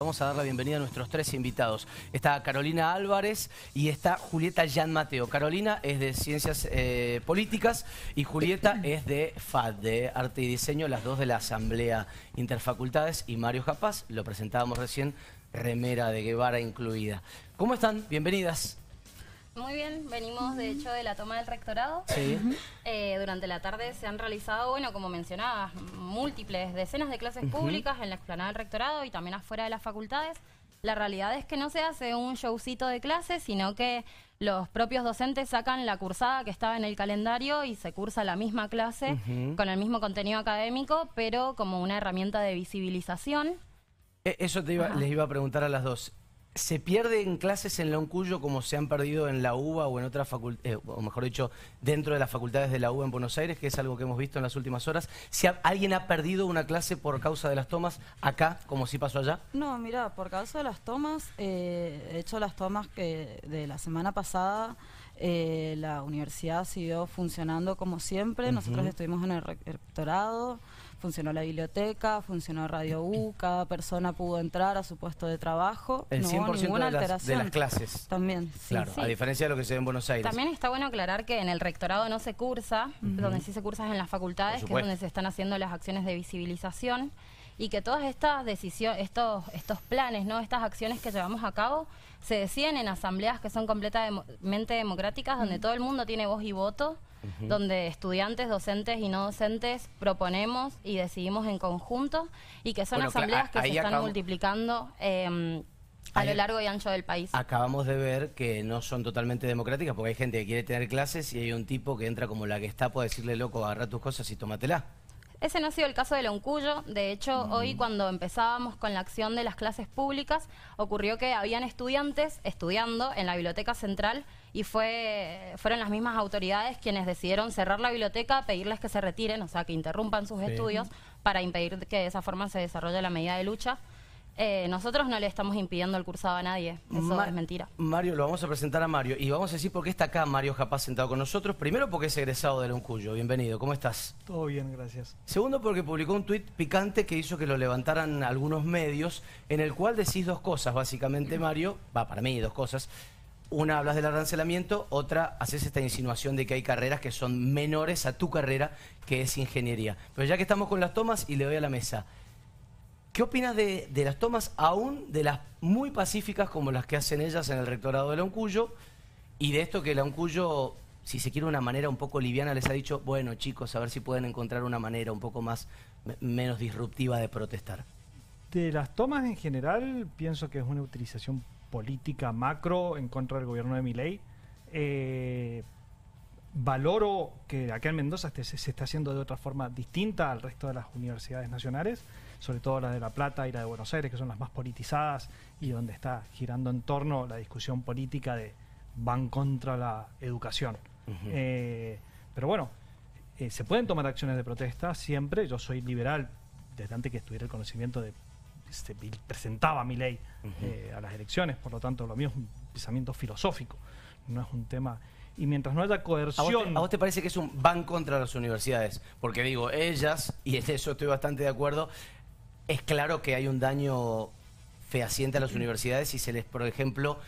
Vamos a dar la bienvenida a nuestros tres invitados. Está Carolina Álvarez y está Julieta Jan Mateo. Carolina es de Ciencias eh, Políticas y Julieta es de FAD, de Arte y Diseño, las dos de la Asamblea Interfacultades. Y Mario Japaz, lo presentábamos recién, remera de Guevara incluida. ¿Cómo están? Bienvenidas. Muy bien, venimos de hecho de la toma del rectorado. Sí. Eh, durante la tarde se han realizado, bueno, como mencionabas, múltiples decenas de clases públicas en la explanada del rectorado y también afuera de las facultades. La realidad es que no se hace un showcito de clases, sino que los propios docentes sacan la cursada que estaba en el calendario y se cursa la misma clase con el mismo contenido académico, pero como una herramienta de visibilización. E- Eso te iba- les iba a preguntar a las dos. ¿Se pierden clases en la UNCUYO como se han perdido en la UBA o en otras facultades, o mejor dicho, dentro de las facultades de la UBA en Buenos Aires, que es algo que hemos visto en las últimas horas? Si ha- alguien ha perdido una clase por causa de las tomas acá, como si pasó allá. No, mira, por causa de las tomas, eh, hecho las tomas que de la semana pasada, eh, la universidad siguió funcionando como siempre. Nosotros estuvimos en el rec- rectorado, funcionó la biblioteca, funcionó Radio U, cada persona pudo entrar a su puesto de trabajo. El no 100% hubo ninguna de las, de alteración. las clases. También, sí. Claro, sí. a diferencia de lo que se ve en Buenos Aires. También está bueno aclarar que en el rectorado no se cursa, donde sí se cursa es en las facultades, que es donde se están haciendo las acciones de visibilización y que todas estas decisiones, estos, estos planes, ¿no? estas acciones que llevamos a cabo, se deciden en asambleas que son completamente democráticas, donde todo el mundo tiene voz y voto, donde estudiantes, docentes y no docentes proponemos y decidimos en conjunto y que son Bueno, asambleas que se están acabo- multiplicando eh, a lo largo y ancho del país. Acabamos de ver que no son totalmente democráticas porque hay gente que quiere tener clases y hay un tipo que entra como la Gestapo a decirle, loco, agarra tus cosas y tómatela. Ese no ha sido el caso de Loncuyo. De hecho, hoy cuando empezábamos con la acción de las clases públicas, ocurrió que habían estudiantes estudiando en la biblioteca central y fue, fueron las mismas autoridades quienes decidieron cerrar la biblioteca, pedirles que se retiren, o sea, que interrumpan sus Sí. estudios para impedir que de esa forma se desarrolle la medida de lucha. Eh, nosotros no le estamos impidiendo el cursado a nadie, eso Ma- es mentira. Mario, lo vamos a presentar a Mario y vamos a decir por qué está acá Mario Japaz sentado con nosotros. Primero porque es egresado de Loncuyo. Bienvenido, ¿cómo estás? Todo bien, gracias. Segundo, porque publicó un tuit picante que hizo que lo levantaran algunos medios, en el cual decís dos cosas, básicamente, Mario. Va, para mí, dos cosas. Una, hablas del arancelamiento, otra, haces esta insinuación de que hay carreras que son menores a tu carrera, que es ingeniería. Pero ya que estamos con las tomas, y le doy a la mesa. ¿Qué opinas de, las tomas, aún de las muy pacíficas como las que hacen ellas en el rectorado de la UNCUYO, y de esto que la UNCUYO, si se quiere una manera un poco liviana, les ha dicho, bueno chicos, a ver si pueden encontrar una manera un poco más, me- menos disruptiva de protestar? De las tomas en general, pienso que es una utilización política macro en contra del gobierno de Milei. Eh, valoro que acá en Mendoza se, se está haciendo de otra forma distinta al resto de las universidades nacionales, sobre todo la de La Plata y la de Buenos Aires, que son las más politizadas y donde está girando en torno la discusión política de van contra la educación. Eh, pero bueno, eh, se pueden tomar acciones de protesta siempre. Yo soy liberal desde antes que estuviera el conocimiento de se vi- presentaba mi ley eh, a las elecciones, por lo tanto lo mío es un pensamiento filosófico, no es un tema. Y mientras no haya ¿A vos, coerción, te, a vos te parece que es un van contra las universidades? Porque digo, ellas, y en eso estoy bastante de acuerdo, es claro que hay un daño fehaciente a las universidades si se les, por ejemplo,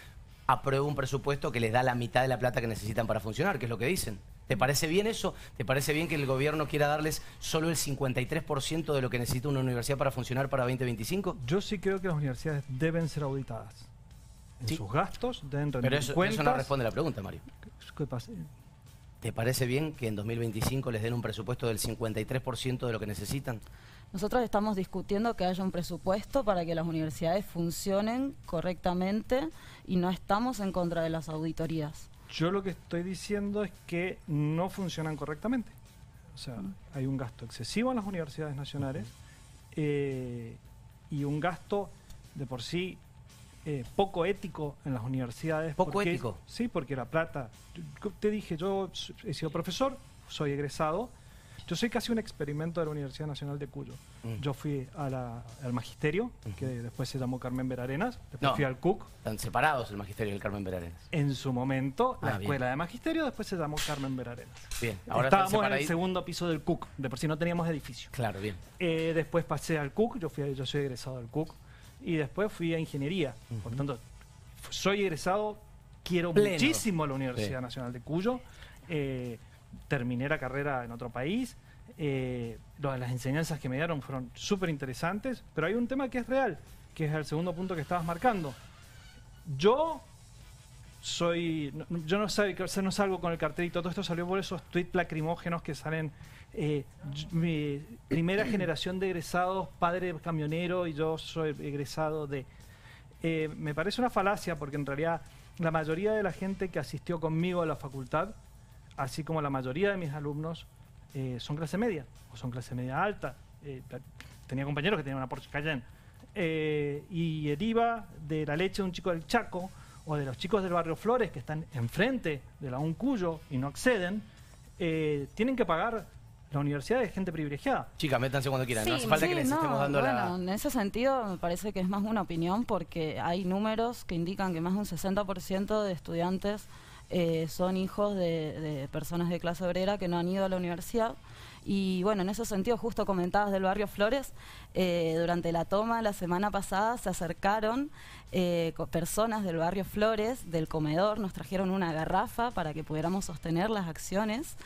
aprueba un presupuesto que les da la mitad de la plata que necesitan para funcionar, que es lo que dicen. ¿Te parece bien eso? ¿Te parece bien que el gobierno quiera darles solo el 53% de lo que necesita una universidad para funcionar para 2025? yo sí creo que las universidades deben ser auditadas. En Sí. sus gastos deben rendir Pero eso, cuentas. eso no responde a la pregunta, Mario. ¿Qué pasa? ¿Te parece bien que en 2025 les den un presupuesto del 53% de lo que necesitan? Nosotros estamos discutiendo que haya un presupuesto para que las universidades funcionen correctamente y no estamos en contra de las auditorías. Yo lo que estoy diciendo es que no funcionan correctamente. O sea, hay un gasto excesivo en las universidades nacionales eh, y un gasto de por sí eh, poco ético en las universidades. ¿Poco porque- ético? Sí, porque la plata. Te dije, yo he sido profesor, soy egresado. Yo soy casi un experimento de la Universidad Nacional de Cuyo. Mm. Yo fui a la- al magisterio, que después se llamó Carmen Verarenas, después No. fui al CUC. Están separados el magisterio del Carmen Verarenas. En su momento, Ah, la bien. escuela de magisterio, después se llamó Carmen Verarenas. Bien, ahora Estábamos en el segundo piso del CUC, de por sí no teníamos edificio. Claro, bien. Eh, después pasé al CUC, yo, fui, yo soy egresado del CUC. y después fui a ingeniería. Por lo tanto, soy egresado, quiero Pleno. muchísimo la Universidad Sí. Nacional de Cuyo. eh, terminé la carrera en otro país. eh, las enseñanzas que me dieron fueron súper interesantes, pero hay un tema que es real, que es el segundo punto que estabas marcando. Yo soy. Yo no, sé, no salgo con el cartelito. Todo esto salió por esos tweets lacrimógenos que salen. eh, mi primera generación de egresados, padre camionero, y yo soy egresado de. Eh, me parece una falacia porque en realidad la mayoría de la gente que asistió conmigo a la facultad, así como la mayoría de mis alumnos, eh, son clase media o son clase media alta. Eh, tenía compañeros que tenían una Porsche Cayenne. Eh, y el IVA de la leche de un chico del Chaco o de los chicos del barrio Flores que están enfrente de la UNCUYO y no acceden, eh, tienen que pagar la universidad de gente privilegiada. Chicas, métanse cuando quieran. no hace falta Sí, que les no, estemos dando bueno, la. en ese sentido me parece que es más una opinión porque hay números que indican que más de un 60% de estudiantes eh, son hijos de, personas de clase obrera que no han ido a la universidad. Y bueno, en ese sentido, justo comentabas del barrio Flores, eh, durante la toma la semana pasada se acercaron eh, personas del barrio Flores, del comedor, nos trajeron una garrafa para que pudiéramos sostener las acciones.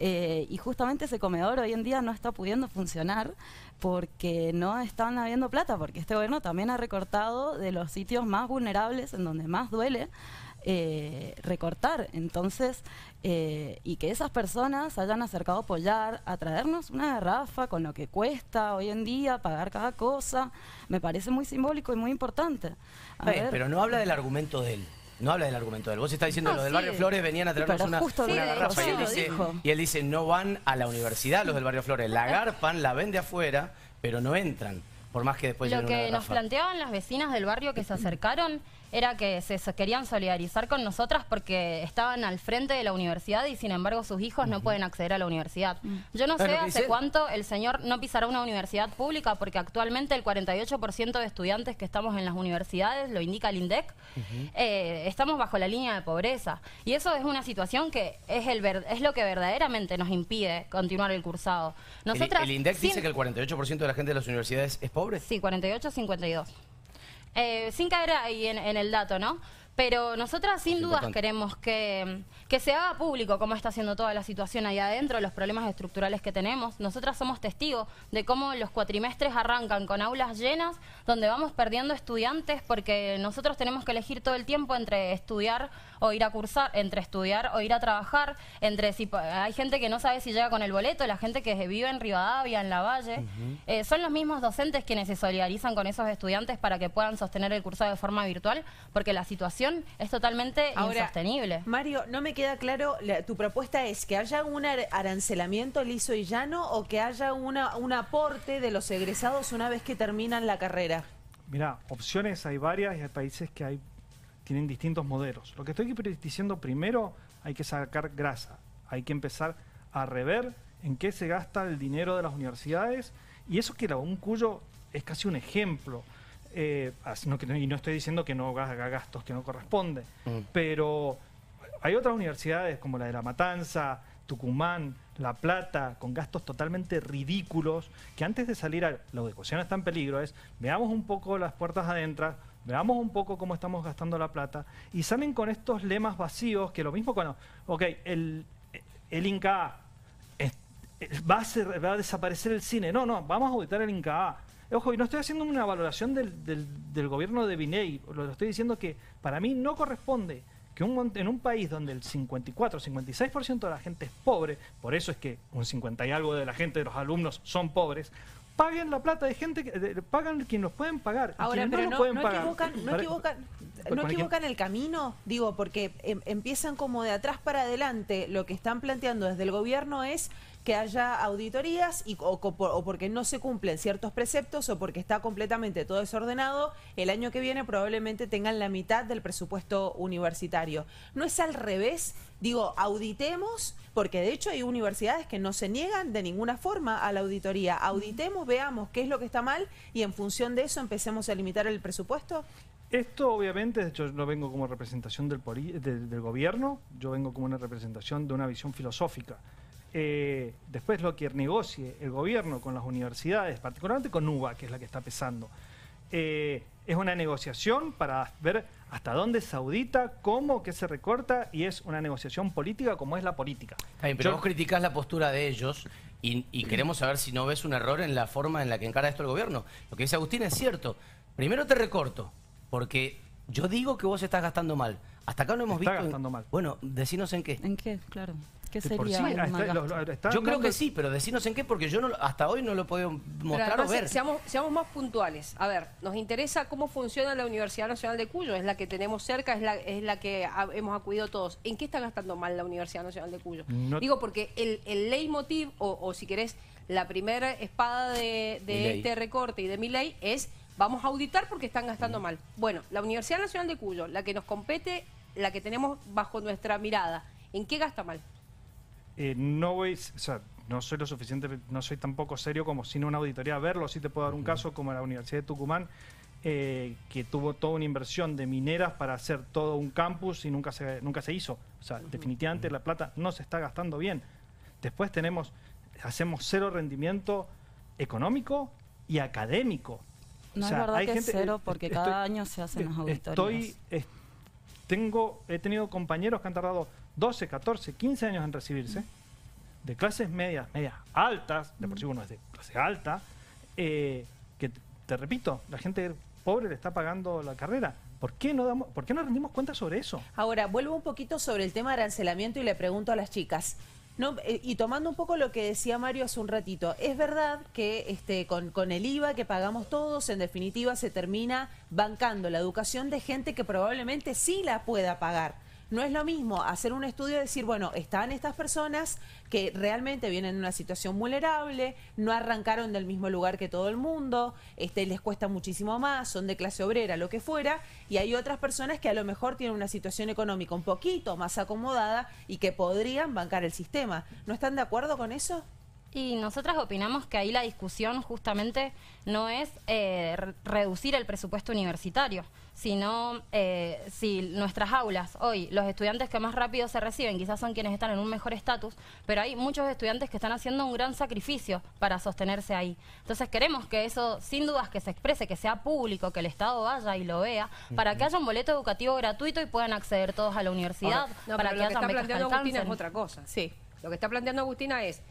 Y justamente ese comedor hoy en día no está pudiendo funcionar porque no están habiendo plata, porque este gobierno también ha recortado de los sitios más vulnerables, en donde más duele, eh, recortar. Entonces, eh, y que esas personas hayan acercado a apoyar, a traernos una garrafa con lo que cuesta hoy en día pagar cada cosa, me parece muy simbólico y muy importante. A ver, pero no habla del argumento de él. No habla del argumento de él. Vos estás diciendo lo del sí. barrio Flores venían a traernos una, justo garrafa y él, dice, dijo. y él dice, no van a la universidad los del barrio Flores. La garpan, la vende afuera, pero no entran. Por más que después Lo lleven una que nos planteaban las vecinas del barrio que se acercaron era que se querían solidarizar con nosotras porque estaban al frente de la universidad y sin embargo sus hijos no pueden acceder a la universidad. Yo no sé hace dice. cuánto el señor no pisará una universidad pública porque actualmente el 48% de estudiantes que estamos en las universidades, lo indica el INDEC, eh, estamos bajo la línea de pobreza. Y eso es una situación que es, el ver- es lo que verdaderamente nos impide continuar el cursado. El- Nosotras, el, INDEC sin- dice que el 48% de la gente de las universidades es pobre. Sí, 48-52. Eh, sin caer ahí en, en el dato, ¿no? Pero nosotras sin dudas importante. queremos que, que se haga público cómo está haciendo toda la situación ahí adentro, los problemas estructurales que tenemos. Nosotras somos testigos de cómo los cuatrimestres arrancan con aulas llenas, donde vamos perdiendo estudiantes porque nosotros tenemos que elegir todo el tiempo entre estudiar o ir a cursar, entre estudiar o ir a trabajar, entre si hay gente que no sabe si llega con el boleto, la gente que vive en Rivadavia, en La Valle. Eh, son los mismos docentes quienes se solidarizan con esos estudiantes para que puedan sostener el cursado de forma virtual, porque la situación es totalmente Ahora, insostenible. Mario, no me queda claro, la- tu propuesta es que haya un ar- arancelamiento liso y llano o que haya una, un aporte de los egresados una vez que terminan la carrera. Mira, opciones hay varias y hay países que hay, tienen distintos modelos. Lo que estoy diciendo primero, hay que sacar grasa. Hay que empezar a rever en qué se gasta el dinero de las universidades. Y eso que la UNCUYO es casi un ejemplo. Eh, no y no estoy diciendo que no haga gastos que no corresponde. Mm. Pero hay otras universidades como la de La Matanza, Tucumán, La Plata, con gastos totalmente ridículos, que antes de salir a la educación está en peligro, es veamos un poco las puertas adentro, veamos un poco cómo estamos gastando la plata, y salen con estos lemas vacíos, que lo mismo cuando, ok, el, el Inca va, a ser- va a desaparecer el cine, no, no, vamos a auditar el Inca. Ojo, y no estoy haciendo una valoración del, del- gobierno de Biney, lo estoy diciendo que para mí no corresponde que un, en un país donde el 54, 56% de la gente es pobre, por eso es que un 50 y algo de la gente de los alumnos son pobres, paguen la plata de gente, que, de- pagan quien los pueden pagar. Ahora, pero no, no, pueden no pagar. equivocan, no equivocan, no equivocan el camino, digo, porque em- empiezan como de atrás para adelante. Lo que están planteando desde el gobierno es que haya auditorías y, o, o porque no se cumplen ciertos preceptos o porque está completamente todo desordenado, el año que viene probablemente tengan la mitad del presupuesto universitario. ¿No es al revés? Digo, auditemos, porque de hecho hay universidades que no se niegan de ninguna forma a la auditoría. Auditemos, veamos qué es lo que está mal y en función de eso empecemos a limitar el presupuesto. Esto obviamente, de hecho no vengo como representación del, del gobierno, yo vengo como una representación de una visión filosófica. Eh, después lo que negocie el gobierno con las universidades, particularmente con UBA, que es la que está pesando, eh, es una negociación para ver hasta dónde se audita, cómo, qué se recorta, y es una negociación política como es la política. Bien, pero Yo- vos criticás la postura de ellos y, y queremos saber si no ves un error en la forma en la que encara esto el gobierno. Lo que dice Agustín es cierto. Primero te recorto, porque yo digo que vos estás gastando mal. Hasta acá no hemos Está visto... gastando mal. Bueno, decinos en qué. ¿En qué? Claro. ¿Qué por sería sí, un está- mal lo- gasto? lo- está Yo creo que sí, pero decinos en qué, porque yo no, hasta hoy no lo puedo Pero mostrar o además, ver. Seamos, seamos más puntuales. A ver, nos interesa cómo funciona la Universidad Nacional de Cuyo. Es la que tenemos cerca, es la, es la que ha- hemos acudido todos. ¿En qué está gastando mal la Universidad Nacional de Cuyo? No- Digo, porque el, el leitmotiv, o, o si querés, la primera espada de, este recorte y de mi ley es vamos a auditar porque están gastando mal. Bueno, la Universidad Nacional de Cuyo, la que nos compete, la que tenemos bajo nuestra mirada, ¿en qué gasta mal? Eh, no voy, o sea, no soy lo suficiente, no soy tampoco serio como sin una auditoría a verlo. Sí te puedo dar un caso como la Universidad de Tucumán, eh, que tuvo toda una inversión de mineras para hacer todo un campus y nunca se, nunca se hizo. O sea, definitivamente la plata no se está gastando bien. Después tenemos, hacemos cero rendimiento económico y académico. No O sea, es verdad hay que es cero porque estoy- cada año se hacen las auditorías. Estoy, es- tengo, he tenido compañeros que han tardado 12, 14, 15 años en recibirse, de clases medias, medias altas, de por sí uno es de clase alta, eh, que te repito, la gente pobre le está pagando la carrera. ¿Por qué no damos, por qué no rendimos cuenta sobre eso? Ahora, vuelvo un poquito sobre el tema de arancelamiento y le pregunto a las chicas. No, eh, y tomando un poco lo que decía Mario hace un ratito, es verdad que este, con, con el IVA que pagamos todos, en definitiva se termina bancando la educación de gente que probablemente sí la pueda pagar. No es lo mismo hacer un estudio y decir, bueno, están estas personas que realmente vienen en una situación vulnerable, no arrancaron del mismo lugar que todo el mundo, este, les cuesta muchísimo más, son de clase obrera, lo que fuera, y hay otras personas que a lo mejor tienen una situación económica un poquito más acomodada y que podrían bancar el sistema. ¿No están de acuerdo con eso? Y nosotras opinamos que ahí la discusión justamente no es eh, re- reducir el presupuesto universitario, sino eh, si nuestras aulas hoy, los estudiantes que más rápido se reciben quizás son quienes están en un mejor estatus, pero hay muchos estudiantes que están haciendo un gran sacrificio para sostenerse ahí. Entonces queremos que eso, sin dudas, que se exprese, que sea público, que el Estado vaya y lo vea, para que haya un boleto educativo gratuito y puedan acceder todos a la universidad, No, para que lo que haya está becas que planteando Agustina es otra cosa. Sí. Lo que está planteando Agustina es,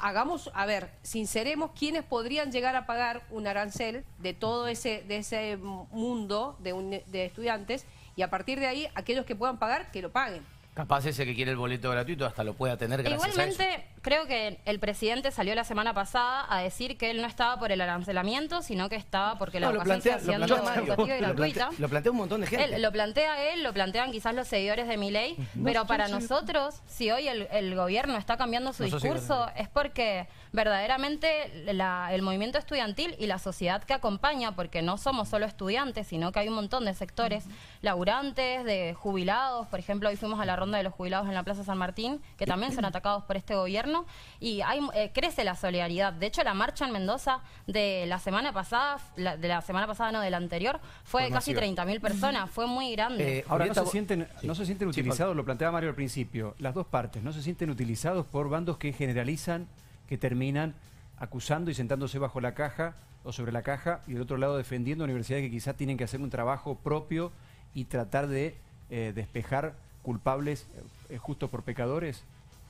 hagamos, a ver, sinceremos quiénes podrían llegar a pagar un arancel de todo ese, de ese mundo de, un- de estudiantes y a partir de ahí, aquellos que puedan pagar, que lo paguen. Capaz ese que quiere el boleto gratuito hasta lo pueda tener gracias a eso. Igualmente, creo que el presidente salió la semana pasada a decir que él no estaba por el arancelamiento, sino que estaba porque la No, educación plantea, lo siendo educativa y Lo gratuita. plantea, lo plantea un montón de gente. Él, lo plantea él, lo plantean quizás los seguidores de mi ley, pero para nosotros, si hoy el, el gobierno está cambiando su No discurso, es porque verdaderamente la- el movimiento estudiantil y la sociedad que acompaña, porque no somos solo estudiantes, sino que hay un montón de sectores laburantes, de jubilados, por ejemplo, hoy fuimos a la ronda de los jubilados en la Plaza San Martín, que también son atacados por este gobierno, y hay, eh, crece la solidaridad. De hecho, la marcha en Mendoza de la semana pasada, la- de la semana pasada, no, de la anterior, fue, Fue casi masiva. 30.000 personas, fue muy grande. Eh, Ahora, no se sienten, Sí. no se sienten Sí, utilizados, lo planteaba Mario al principio, las dos partes, no se sienten utilizados por bandos que generalizan, que terminan acusando y sentándose bajo la caja o sobre la caja y del otro lado defendiendo universidades que quizás tienen que hacer un trabajo propio y tratar de eh, despejar culpables eh, justos por pecadores.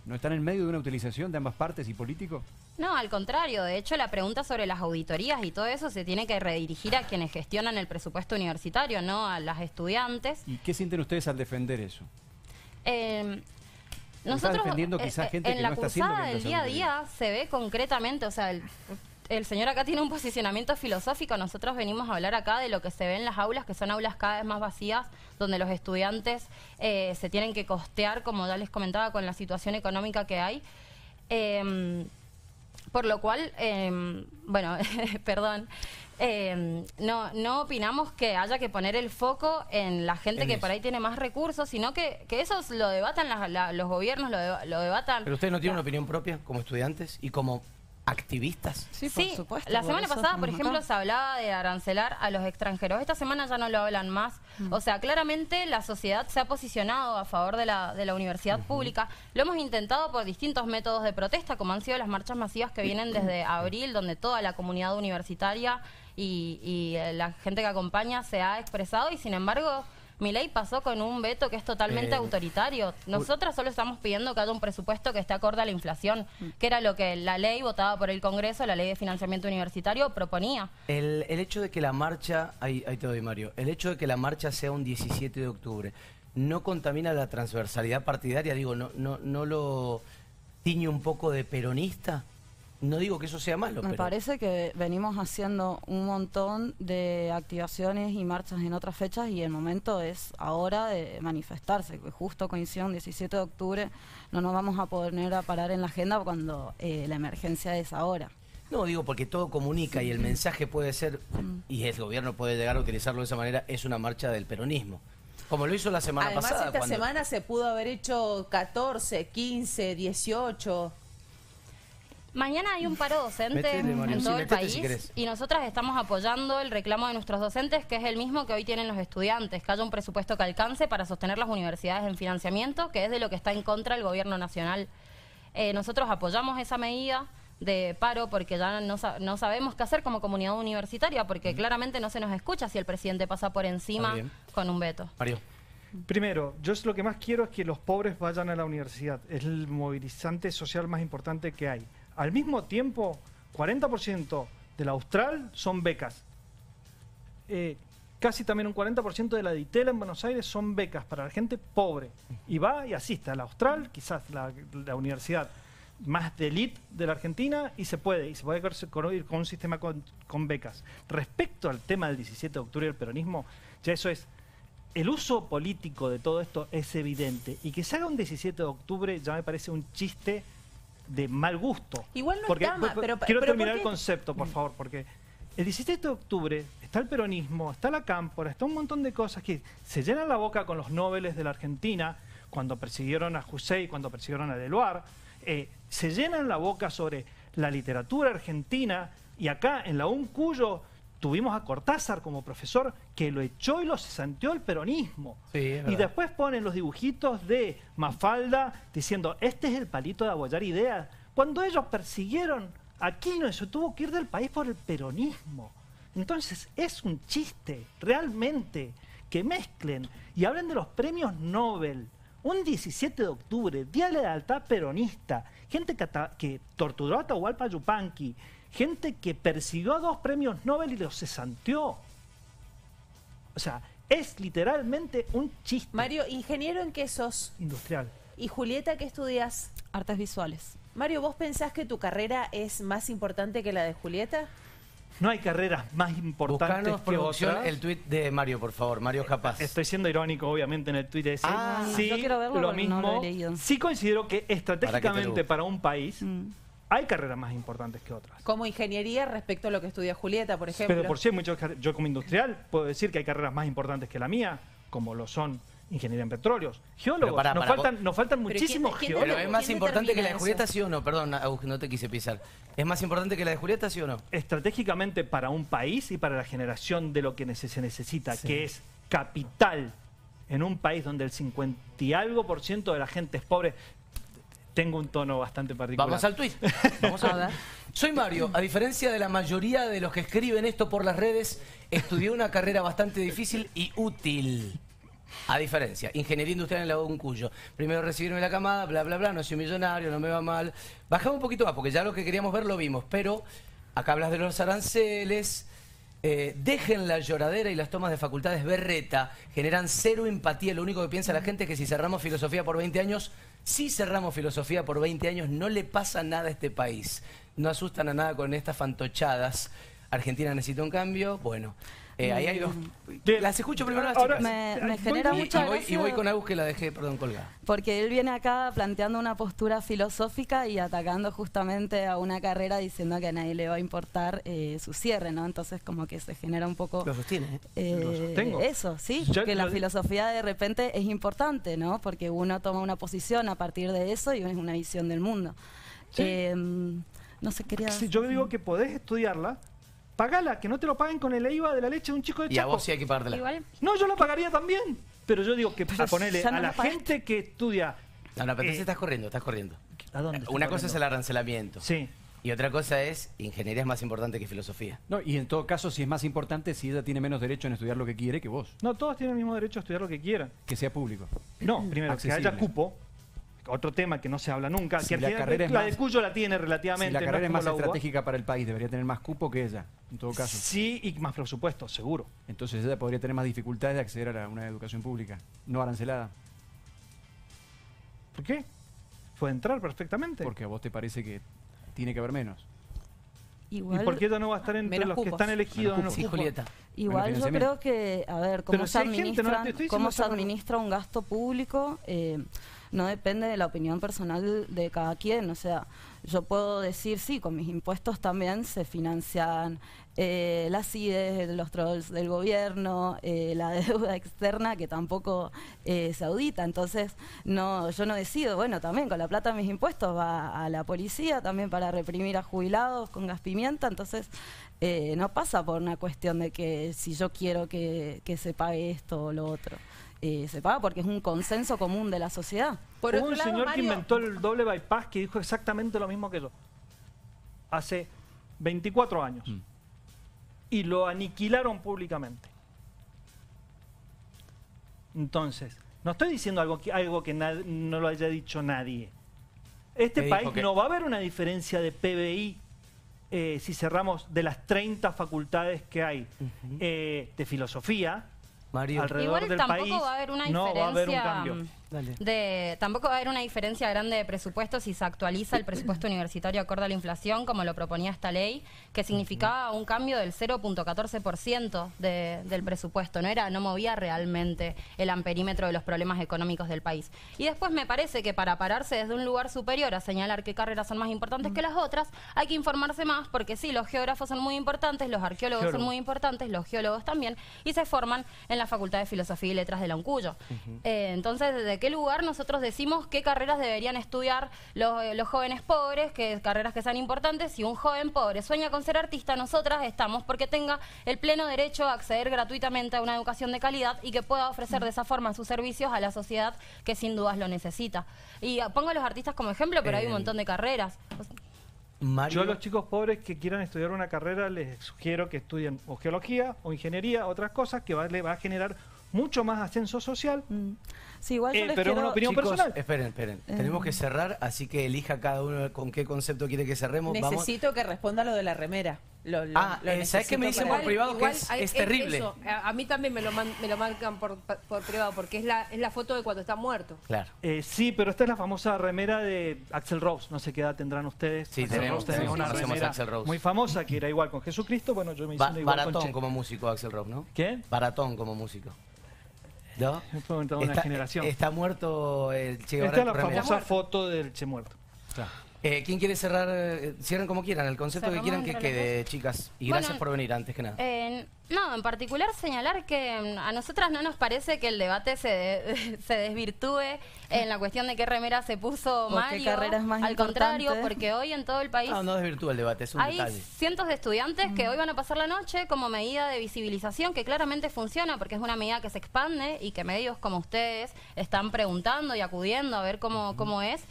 ¿No están en medio de una utilización de ambas partes y políticos? No, al contrario. De hecho, la pregunta sobre las auditorías y todo eso se tiene que redirigir a quienes gestionan el presupuesto universitario, no a las estudiantes. ¿Y qué sienten ustedes al defender eso? Eh, está nosotros defendiendo eh, quizás eh, gente en que la no está bien del día a día se ve concretamente, o sea, el, el señor acá tiene un posicionamiento filosófico. Nosotros venimos a hablar acá de lo que se ve en las aulas, que son aulas cada vez más vacías, donde los estudiantes eh, se tienen que costear, como ya les comentaba, con la situación económica que hay. Eh, por lo cual, eh, bueno, perdón, eh, no, no opinamos que haya que poner el foco en la gente En que eso. por ahí tiene más recursos, sino que, que eso lo debatan las- la- los gobiernos, lo, deba- lo debatan... Pero ustedes no tienen una opinión propia como estudiantes y como activistas? Sí, por Sí, supuesto. la semana pasada, por ejemplo, acá. se hablaba de arancelar a los extranjeros. Esta semana ya no lo hablan más. Mm. O sea, claramente la sociedad se ha posicionado a favor de la, de la universidad pública. Lo hemos intentado por distintos métodos de protesta, como han sido las marchas masivas que vienen desde abril, donde toda la comunidad universitaria y, y, eh, la gente que acompaña se ha expresado y, sin embargo... Mi ley pasó con un veto que es totalmente Eh, autoritario. Nosotras solo estamos pidiendo que haya un presupuesto que esté acorde a la inflación, Mm. que era lo que la ley votada por el Congreso, la ley de financiamiento universitario, proponía. El, el hecho de que la marcha, ahí, ahí te doy Mario, el hecho de que la marcha sea un 17 de octubre, ¿no contamina la transversalidad partidaria? Digo, ¿no, no, no lo tiñe un poco de peronista? No digo que eso sea malo, Me pero... parece que venimos haciendo un montón de activaciones y marchas en otras fechas y el momento es ahora de manifestarse, que justo coincide un 17 de octubre, no nos vamos a poner a parar en la agenda cuando eh, la emergencia es ahora. No, digo porque todo comunica y el mensaje puede ser, Mm. y el gobierno puede llegar a utilizarlo de esa manera, es una marcha del peronismo. Como lo hizo la semana Además, pasada. esta cuando- semana se pudo haber hecho 14, 15, 18. Mañana hay un paro docente en Sí, todo el país si y nosotras estamos apoyando el reclamo de nuestros docentes, que es el mismo que hoy tienen los estudiantes, que haya un presupuesto que alcance para sostener las universidades en financiamiento, que es de lo que está en contra el gobierno nacional. Eh, nosotros apoyamos esa medida de paro porque ya no, sa- no sabemos qué hacer como comunidad universitaria, porque claramente no se nos escucha si el presidente pasa por encima con un veto. Mario. Primero, yo lo que más quiero es que los pobres vayan a la universidad. Es el movilizante social más importante que hay. Al mismo tiempo, 40% del Austral son becas. Eh, casi también un 40% de la DITEL en Buenos Aires son becas para la gente pobre. Y va y asiste a la Austral, quizás la, la universidad más de elite de la Argentina, y se puede, y se puede ir con un sistema con, becas. Respecto al tema del 17 de octubre y el peronismo, ya eso es el uso político de todo esto es evidente y que se haga un 17 de octubre ya me parece un chiste de mal gusto. Igual no porque, está mal, pero- quiero pero terminar ¿por el concepto, por favor, porque el 17 de octubre está el peronismo, está la cámpora, está un montón de cosas que se llenan la boca con los nobles de la Argentina cuando persiguieron a Hussein, cuando persiguieron a Deluar, eh, se llenan la boca sobre la literatura argentina y acá en la UNCuyo tuvimos a Cortázar como profesor que lo echó y lo cesanteó el peronismo. Sí, y después ponen los dibujitos de Mafalda diciendo, este es el palito de abollar ideas. Cuando ellos persiguieron a Aquino se tuvo que ir del país por el peronismo. Entonces es un chiste, realmente, que mezclen y hablen de los premios Nobel. Un 17 de octubre, Día de la Lealtad Peronista, gente que, que torturó a Atahualpa Yupanqui, gente que persiguió a dos premios Nobel y los cesanteó. O sea, es literalmente un chiste Mario, ingeniero en qué sos? industrial. ¿Y Julieta qué estudias? Artes visuales. Mario, ¿vos pensás que tu carrera es más importante que la de Julieta? No hay carreras más importantes Buscanos, que producción, otras. el tuit de Mario, por favor. Mario Capaz. Estoy siendo irónico, obviamente, en el tuit ese. Ah, sí, yo quiero verlo lo porque no mismo. lo he leído. Sí considero que estratégicamente para un país Mm. Hay carreras más importantes que otras. Como ingeniería respecto a lo que estudia Julieta, por ejemplo. Pero por sí yo como industrial puedo decir que hay carreras más importantes que la mía, como lo son ingeniería en petróleos, geólogos. Pero pará, nos, faltan, nos faltan muchísimos ¿quién- quién geólogos. Pero es más ¿Quién importante que la de Julieta, eso? sí o no? Perdón, Agus, no te quise pisar. ¿Es más importante que la de Julieta, sí o no? estratégicamente para un país y para la generación de lo que se necesita, Sí. que es capital en un país donde el 50 y algo por ciento de la gente es pobre. Tengo un tono bastante particular. Vamos al tuit. Vamos a ver. Soy Mario. A diferencia de la mayoría de los que escriben esto por las redes, estudié una carrera bastante difícil y útil. A diferencia, ingeniería industrial en la Uncuyo. Primero recibirme la camada, bla, bla, bla, no soy millonario, no me va mal. Bajamos un poquito más, porque ya lo que queríamos ver lo vimos, pero acá hablas de los aranceles. eh, dejen la lloradera y las tomas de facultades berreta, generan cero empatía. Lo único que piensa la gente es que si cerramos filosofía por 20 años, si cerramos filosofía por 20 años, no le pasa nada a este país. No asustan a nada con estas fantochadas. Argentina necesita un cambio. Bueno, eh, ahí hay dos. Bien. Las escucho primero a las Ahora- chicas. Me, genera Y, y mucha voy, y voy con Agus que la dejé, perdón, colgada. porque él viene acá planteando una postura filosófica y atacando justamente a una carrera diciendo que a nadie le va a importar eh, su cierre, ¿no? Entonces como que se genera un poco Lo sostiene. ¿eh? eh, Lo sostengo. eso, sí, Yo que la lo- filosofía de repente es importante, ¿no? Porque uno toma una posición a partir de eso y es una visión del mundo. Sí. Eh, No se quería... Si yo digo que podés estudiarla, pagala, que no te lo paguen con el IVA de la leche de un chico de Y a Chaco. vos sí hay que pagártela. Igual, No, yo la pagaría también. Pero yo digo que a ponerle ya no a la la pagaste. gente que estudia. No, no, pero Eh, entonces estás corriendo, estás corriendo. ¿A dónde? estoy Una cosa es corriendo? el arancelamiento. Sí. Y otra cosa es, ingeniería es más importante que filosofía. No, y en todo caso, si es más importante, si ella tiene menos derecho en estudiar lo que quiere que vos, No, todos tienen el mismo derecho a estudiar lo que quieran. que sea público. No, primero, que Accesible. haya cupo. Otro tema que no se habla nunca. Si que la carrera es la más- de Cuyo la tiene Si relativamente. la no carrera es más la estratégica para el país, debería tener más cupo que ella, en todo caso. Sí, y más presupuesto, seguro. Entonces ella podría tener más dificultades de acceder a la- una educación pública, no arancelada. ¿Por qué? Puede entrar perfectamente. Porque a vos te parece que tiene que haber menos. ¿Y Igual, por qué ella no va a estar entre Menos los que están elegidos en los Sí, cupos? Julieta. Igual yo creo que, a ver, cómo Pero se si hay gente, no administra, cómo se administra un gasto público eh, no depende de la opinión personal de cada quien. O sea, yo puedo decir, sí, con mis impuestos también se financian eh, las IDES, los trolls del gobierno, eh, la deuda externa que tampoco eh, se audita. Entonces, no, yo no decido, bueno, también con la plata de mis impuestos va a la policía, también para reprimir a jubilados con gas pimienta. Entonces, eh, no pasa por una cuestión de que si yo quiero que, que se pague esto o lo otro. Eh, se paga porque es un consenso común de la sociedad. Por Hubo un lado, señor que inventó el doble bypass que dijo exactamente lo mismo que yo. Hace 24 años. Mm. Y lo aniquilaron públicamente. Entonces, no estoy diciendo algo que, algo que no lo haya dicho nadie. Este ¿Qué dijo país que- no va a haber una diferencia de PBI eh, si cerramos de las 30 facultades que hay eh, de filosofía Mario, alrededor igual del tampoco país. va a haber una no va a haber un diferencia, cambio. Dale. De, tampoco va a haber una diferencia grande de presupuesto si se actualiza el presupuesto universitario acorde a la inflación, como lo proponía esta ley, que significaba un cambio del 0.14% de, del presupuesto. No era, no movía realmente el amperímetro de los problemas económicos del país. Y después me parece que para pararse desde un lugar superior a señalar qué carreras son más importantes que las otras, hay que informarse más, porque sí, los geógrafos son muy importantes, los arqueólogos son muy importantes, los geólogos también, y se forman en la Facultad de Filosofía y Letras de la UNCUYO. Eh, entonces, ¿desde qué lugar nosotros decimos qué carreras deberían estudiar los, los jóvenes pobres, qué carreras que sean importantes? Si un joven pobre sueña con ser artista, nosotras estamos porque tenga el pleno derecho a acceder gratuitamente a una educación de calidad y que pueda ofrecer de esa forma sus servicios a la sociedad que sin dudas lo necesita. Y pongo a los artistas como ejemplo, pero hay un Eh, montón de carreras. Mario, Yo a los chicos pobres que quieran estudiar una carrera les sugiero que estudien o geología o ingeniería, otras cosas que va, le va a generar mucho más ascenso social. Mm. Sí, igual Eh, yo les pero quiero... una opinión Chicos, personal. esperen, esperen. Eh. Tenemos que cerrar, así que elija cada uno con qué concepto quiere que cerremos. Vamos. Necesito que responda lo de la remera. Lo, lo- Ah, lo eh, ¿sabes qué me dicen para- por privado que es- hay- es terrible. eso, a, mí también me lo, man- me lo marcan por, por privado, porque es la, es la foto de cuando está muerto. Claro. Eh, sí, pero esta es la famosa remera de Axel Rose. No sé qué edad tendrán ustedes. Sí, Axl tenemos, Rose tenemos, una conocemos a remera Axl Rose. muy famosa que era igual con Jesucristo. Bueno, yo me hice Ba- una igual con baratón Che. como músico, Axel Rose, ¿no? ¿Qué? Baratón como músico. ¿No? Fue toda una Está, generación. está muerto el Che Guevara. Esta es en la famosa foto del Che muerto. Eh, ¿Quién quiere cerrar? Eh, Cierren como quieran, el concepto que quieran que quede, chicas. Y Bueno, gracias por venir antes que nada. Eh, no, en particular señalar que mm, a nosotras no nos parece que el debate se, de- se desvirtúe en la cuestión de qué remera se puso O qué Mario. carrera es más Al contrario, porque hoy en todo el país No, no desvirtúa el debate, es un hay detalle. cientos de estudiantes que hoy van a pasar la noche como medida de visibilización que claramente funciona porque es una medida que se expande y que medios como ustedes están preguntando y acudiendo a ver cómo, cómo es.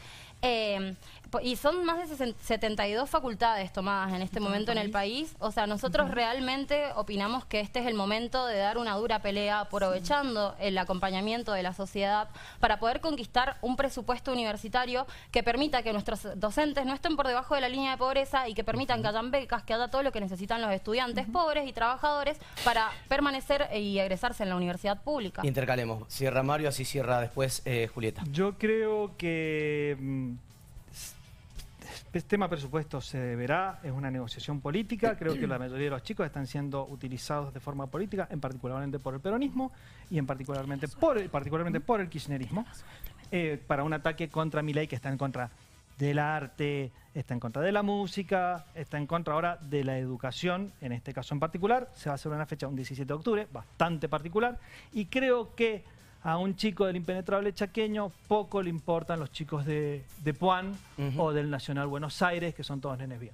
Eh, y son más de 60 72 facultades tomadas en este momento en el país. O sea, nosotros realmente opinamos que este es el momento de dar una dura pelea aprovechando el acompañamiento de la sociedad para poder conquistar un presupuesto universitario que permita que nuestros docentes no estén por debajo de la línea de pobreza y que permitan que hayan becas, que haya todo lo que necesitan los estudiantes pobres y trabajadores para permanecer y egresarse en la universidad pública. Intercalemos. Cierra Mario, así cierra después eh, Julieta. Yo creo que mm, este tema presupuesto se verá, es una negociación política, creo que la mayoría de los chicos están siendo utilizados de forma política, en particularmente por el peronismo y en particularmente por el, particularmente por el kirchnerismo, eh, para un ataque contra mi ley que está en contra del arte, está en contra de la música, está en contra ahora de la educación, en este caso en particular, se va a hacer una fecha un 17 de octubre, bastante particular, y creo que a un chico del impenetrable chaqueño, poco le importan los chicos de, de Puan o del Nacional Buenos Aires, que son todos nenes bien.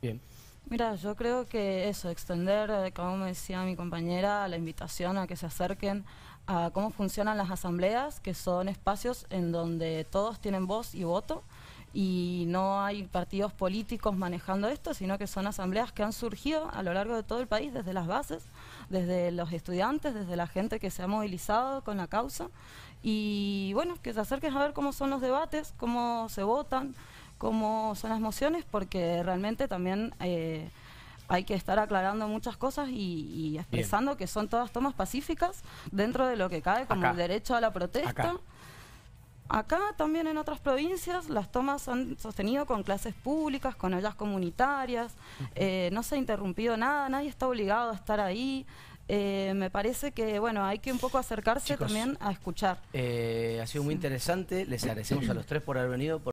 Bien. Mira, yo creo que eso, extender, eh, como me decía mi compañera, la invitación a que se acerquen a cómo funcionan las asambleas, que son espacios en donde todos tienen voz y voto y no hay partidos políticos manejando esto, sino que son asambleas que han surgido a lo largo de todo el país, desde las bases, desde los estudiantes, desde la gente que se ha movilizado con la causa. Y bueno, que se acerquen a ver cómo son los debates, cómo se votan, cómo son las mociones, porque realmente también eh, hay que estar aclarando muchas cosas y, y expresando que son todas tomas pacíficas dentro de lo que cae como Acá. el derecho a la protesta. Acá. Acá también en otras provincias las tomas han sostenido con clases públicas, con ollas comunitarias, eh, no se ha interrumpido nada, nadie está obligado a estar ahí. Eh, me parece que bueno hay que un poco acercarse Chicos. también a escuchar. Eh, ha sido muy interesante. Les agradecemos a los tres por haber venido. por